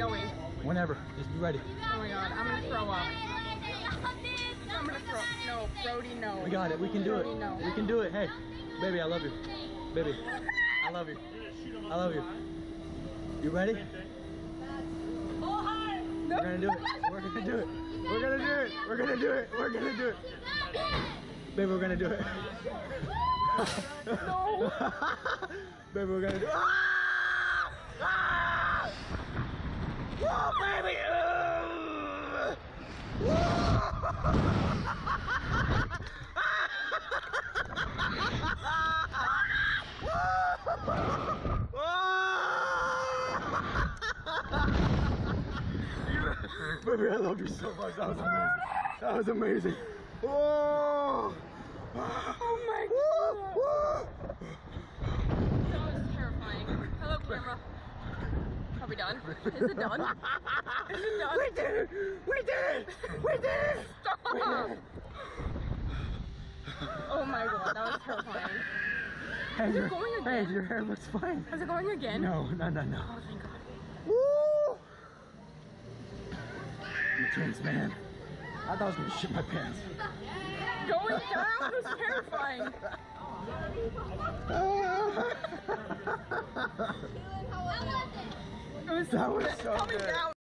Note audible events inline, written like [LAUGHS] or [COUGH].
going? Whenever. Just be ready. Oh my god, I'm gonna throw up. I'm gonna throw. No, Brody, no. We got it. We can do it. Brody, no. We can do it. Hey, baby, I love you. Baby, I love you. I love you. You ready? We're gonna do it. We're gonna do it. We're gonna do it. We're gonna do it. We're gonna do it. Baby, we're gonna do it. [LAUGHS] No. Baby, we're gonna do it. Ah! Baby, I love you so much. That was amazing. That was amazing. Whoa! Oh my god. That was terrifying. Hello, camera. Are we done? Is it done? Is it done? We did it! We did it! We did it! Stop! [LAUGHS] Oh my god, that was terrifying. Hey, your, going hey, your hair looks fine. Is it going again? No, no, no, no. Oh, thank god. Woo! I'm a chance, man. I thought I was gonna shit my pants. Going down was terrifying. [LAUGHS] It was That was so coming good. down.